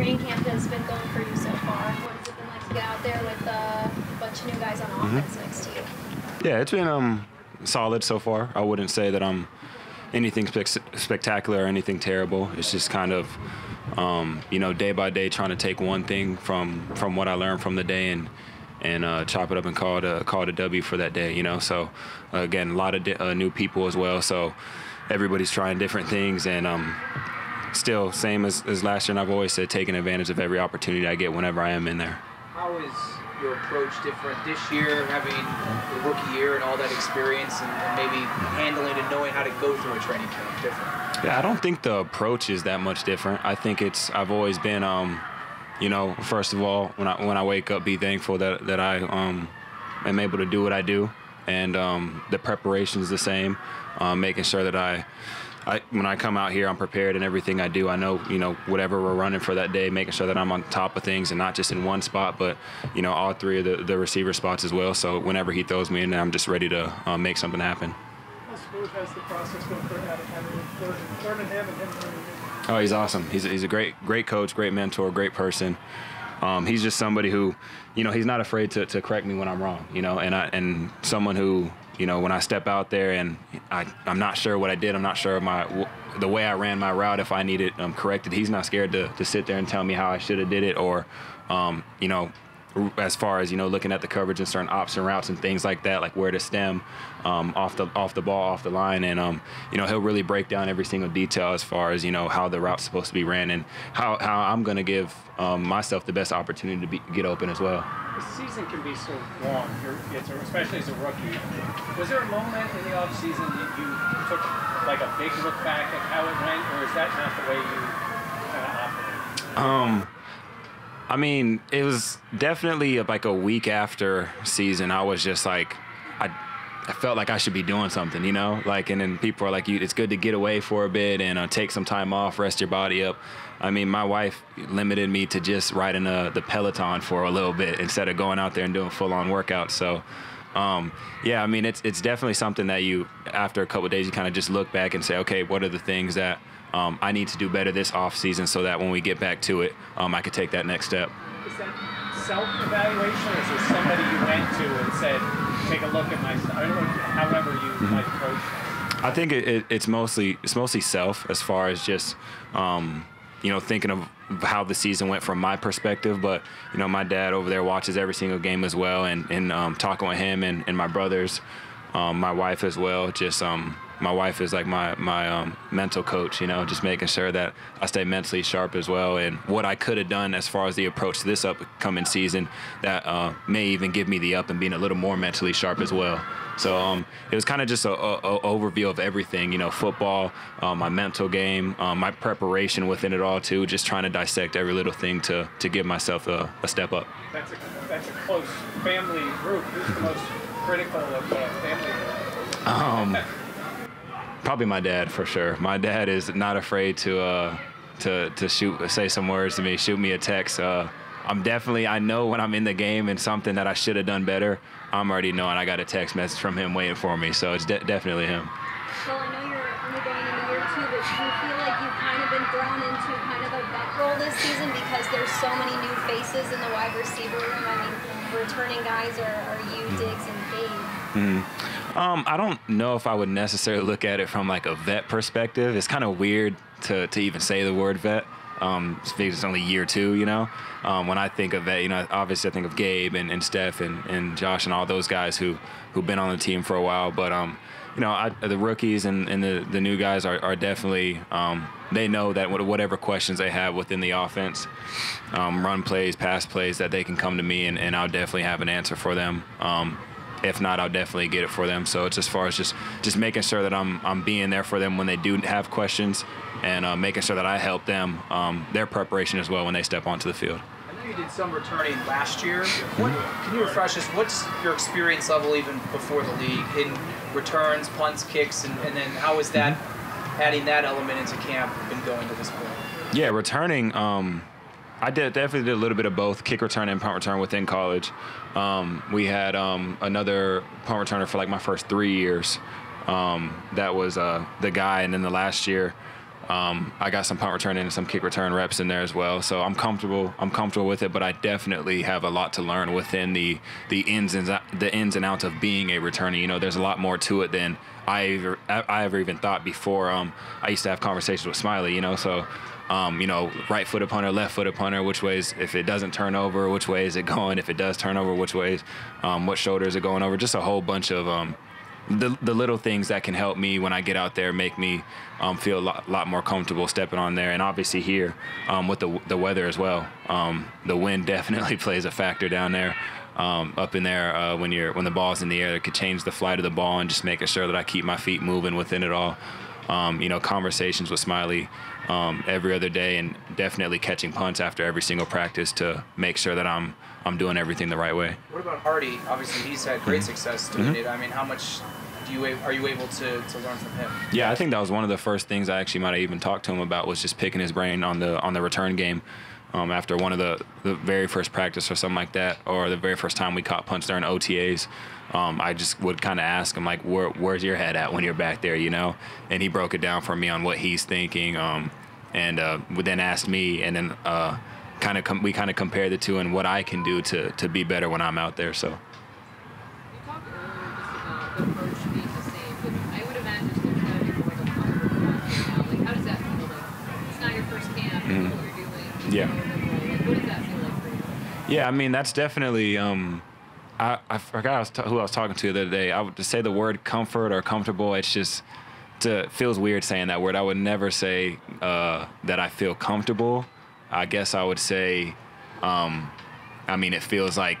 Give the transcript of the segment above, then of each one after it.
training camp has been going for you so far? What has it been like to get out there with uh, a bunch of new guys on Mm-hmm. next to you? Yeah, it's been um solid so far. I wouldn't say that I'm anything spec- spectacular or anything terrible. It's just kind of um, you know day by day trying to take one thing from from what I learned from the day and and uh, chop it up and call it a call it a W for that day. You know, so again a lot of di- uh, new people as well. So everybody's trying different things and um. Still, same as, as last year, and I've always said taking advantage of every opportunity I get whenever I am in there. How is your approach different this year, having the rookie year and all that experience, and, and maybe handling and knowing how to go through a training camp different? Yeah, I don't think the approach is that much different. I think it's I've always been, um, you know, first of all, when I when I wake up, be thankful that that I um, am able to do what I do, and um, the preparation is the same. Um, making sure that I, I when I come out here, I'm prepared in everything I do. I know, you know, whatever we're running for that day, making sure that I'm on top of things and not just in one spot, but you know, all three of the, the receiver spots as well. So whenever he throws me in, there, I'm just ready to uh, make something happen. How smooth has the process been for Adam Henry, learning, learning him and him learning you? Oh, he's awesome. He's, he's a great great coach, great mentor, great person. Um, he's just somebody who, you know, he's not afraid to, to correct me when I'm wrong, you know, and I and someone who, you know, when I step out there and I, I'm not sure what I did, I'm not sure my the way I ran my route, if I need it um, corrected, he's not scared to, to sit there and tell me how I should have did it or, um, you know, as far as you know, looking at the coverage and certain ops and routes and things like that, like where to stem um, off the off the ball, off the line, and um, you know he'll really break down every single detail as far as you know how the route's supposed to be ran and how, how I'm going to give um, myself the best opportunity to be, get open as well. The season can be so long, you're, it's especially as a rookie. Was there a moment in the offseason that you took like a big look back at how it went, or is that not the way you kind of operate? Um, I mean, it was definitely like a week after season. I was just like, I, I felt like I should be doing something, you know. Like, and then people are like, "You, it's good to get away for a bit and uh, take some time off, rest your body up." I mean, my wife limited me to just riding the, the Peloton for a little bit instead of going out there and doing full-on workouts. So, um, yeah, I mean, it's it's definitely something that you, after a couple of days, you kind of just look back and say, okay, what are the things that um, I need to do better this off season so that when we get back to it, um, I could take that next step. Is that self-evaluation, or is there somebody you went to and said, "Take a look at my," I don't know, however you might approach that? I think it, it, it's mostly it's mostly self as far as just um, you know thinking of how the season went from my perspective. But you know, my dad over there watches every single game as well, and and um, talking with him and, and my brothers, um, my wife as well. Just um, my wife is like my my um, mental coach. You know, just making sure that I stay mentally sharp as well, and what I could have done as far as the approach to this upcoming season that uh, may even give me the up and being a little more mentally sharp as well. So um, it was kind of just a, a, a overview of everything, you know, football, um, my mental game, um, my preparation within it all too. Just trying to dissect every little thing to to give myself a, a step up. That's a that's a close family group. Who's the most critical of uh, family? Um, probably my dad for sure. My dad is not afraid to uh, to to shoot, say some words to me, shoot me a text. Uh, I'm definitely. I know when I'm in the game and something that I should have done better. I'm already knowing I got a text message from him waiting for me. So it's de- definitely him. Well, I know you're only going into year two, but do you feel like you've kind of been thrown into kind of a vet role this season because there's so many new faces in the wide receiver room? I mean, returning guys are, are you, Diggs, and Gabe. Um, I don't know if I would necessarily look at it from like a vet perspective. It's kind of weird to, to even say the word vet. Um, it's only year two, you know. Um, when I think of that, you know, obviously I think of Gabe and, and Steph and, and Josh and all those guys who who've been on the team for a while. But um, you know, I, the rookies and, and the, the new guys are, are definitely um, they know that whatever questions they have within the offense, um, run plays, pass plays, that they can come to me and, and I'll definitely have an answer for them. Um, if not, I'll definitely get it for them. So it's as far as just just making sure that I'm I'm being there for them when they do have questions, and uh, making sure that I help them um, their preparation as well when they step onto the field. I know you did some returning last year. What can you refresh us? What's your experience level even before the league in returns, punts, kicks, and, and then how is that adding that element into camp been going to this point? Yeah, returning. Um, I did definitely did a little bit of both kick return and punt return within college. Um, we had um, another punt returner for like my first three years. Um, that was uh, the guy, and then the last year Um, I got some punt return and some kick return reps in there as well, so I'm comfortable. I'm comfortable with it, but I definitely have a lot to learn within the the ins and the ins and outs of being a returner. You know, there's a lot more to it than I ever, I ever even thought before. Um, I used to have conversations with Smiley, you know, so um, you know, right footed punter, left footed punter, which ways, if it doesn't turn over, which way is it going? If it does turn over, which ways, um, what shoulder is it going over? Just a whole bunch of um, the, the little things that can help me when I get out there, make me um, feel a lot, lot, more comfortable stepping on there. And obviously here um, with the, the weather as well, um, the wind definitely plays a factor down there. Um, up in there uh, when you're when the ball's in the air, it could change the flight of the ball and just making sure that I keep my feet moving within it all. Um, you know, conversations with Smiley um, every other day, and definitely catching punts after every single practice to make sure that I'm I'm doing everything the right way. What about Harty? Obviously, he's had great success doing mm-hmm. it. I mean, how much do you are you able to, to learn from him? Yeah, I think that was one of the first things I actually might have even talked to him about was just picking his brain on the on the return game. Um, after one of the, the very first practice or something like that, or the very first time we caught punts during OTAs, um, I just would kind of ask him like, Where, "Where's your head at when you're back there?" You know, and he broke it down for me on what he's thinking, um, and uh, would then ask me, and then uh, kind of com- we kind of compare the two and what I can do to to be better when I'm out there. So. Yeah. Yeah, I mean that's definitely. Um, I, I forgot I was t- who I was talking to the other day. I would to say the word comfort or comfortable. It's just to, feels weird saying that word. I would never say uh, that I feel comfortable. I guess I would say. Um, I mean, it feels like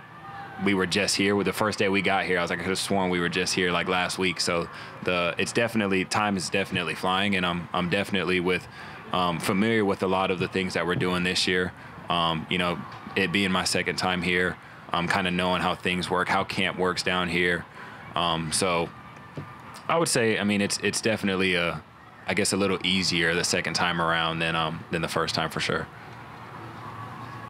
we were just here. With the first day we got here, I was like, I could have sworn we were just here like last week. So the it's definitely time is definitely flying, and I'm I'm definitely with um, familiar with a lot of the things that we're doing this year. Um, you know, it being my second time here, um, kind of knowing how things work, how camp works down here. Um, so I would say, I mean, it's it's definitely a, I guess, a little easier the second time around than um, than the first time for sure.